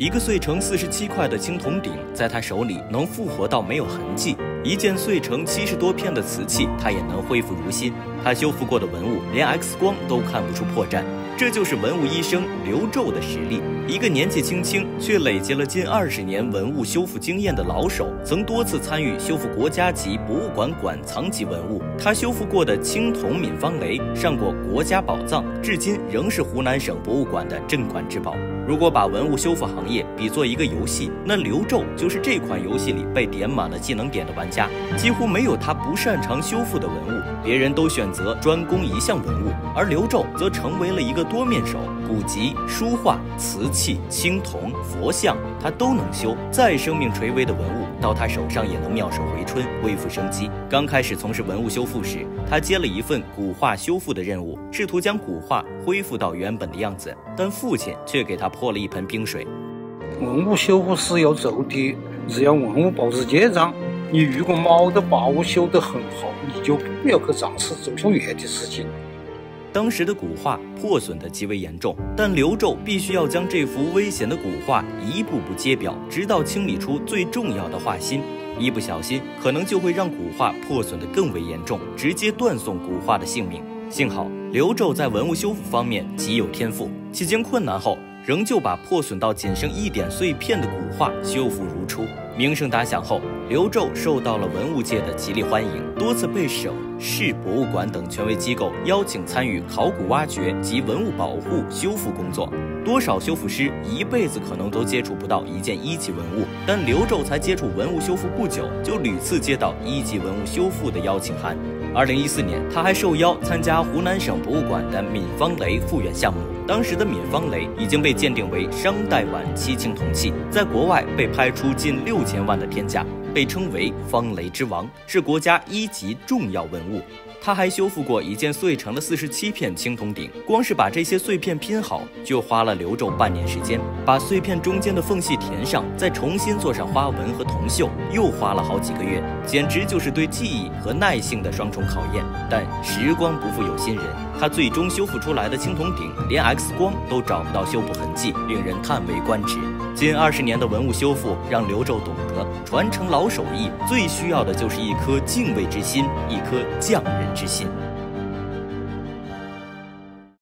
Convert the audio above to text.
一个碎成四十七块的青铜鼎，在他手里能复活到没有痕迹；一件碎成七十多片的瓷器，他也能恢复如新。他修复过的文物，连 X 光都看不出破绽。这就是文物医生刘宙的实力。一个年纪轻轻却累积了近二十年文物修复经验的老手，曾多次参与修复国家级博物馆馆藏级文物。他修复过的青铜闵方雷上过国家宝藏，至今仍是湖南省博物馆的镇馆之宝。如果把文物修复行业比作一个游戏，那刘胄就是这款游戏里被点满了技能点的玩家，几乎没有他不擅长修复的文物。别人都选择专攻一项文物，而刘胄则成为了一个多面手，古籍、书画、瓷器、青铜、佛像，他都能修。再生命垂危的文物，到他手上也能妙手回春，恢复生机。刚开始从事文物修复时，他接了一份古画修复的任务，试图将古画恢复到原本的样子，但父亲却给他泼了一盆冰水。文物修复是要做的，只要文物保持健康。你如果冇得把握修得很好，你就不要去尝试走向远的事情。当时的古画破损的极为严重，但刘胄必须要将这幅危险的古画一步步揭表，直到清理出最重要的画心。一不小心，可能就会让古画破损的更为严重，直接断送古画的性命。幸好刘胄在文物修复方面极有天赋，几经困难后。仍旧把破损到仅剩一点碎片的古画修复如初，名声打响后，刘胄受到了文物界的极力欢迎，多次被省市博物馆等权威机构邀请参与考古挖掘及文物保护修复工作。多少修复师一辈子可能都接触不到一件一级文物，但刘胄才接触文物修复不久，就屡次接到一级文物修复的邀请函。二零一四年，他还受邀参加湖南省博物馆的闵方雷复原项目。当时的闵方雷已经被鉴定为商代晚期青铜器，在国外被拍出近六千万的天价，被称为“方雷之王”，是国家一级重要文物。他还修复过一件碎成了四十七片青铜鼎，光是把这些碎片拼好，就花了刘胄半年时间。把碎片中间的缝隙填上，再重新做上花纹和铜锈，又花了好几个月，简直就是对技艺和耐性的双重考验。但时光不负有心人，他最终修复出来的青铜鼎，连 X 光都找不到修补痕迹，令人叹为观止。近二十年的文物修复，让刘胄懂得，传承老手艺最需要的就是一颗敬畏之心，一颗匠人。之心。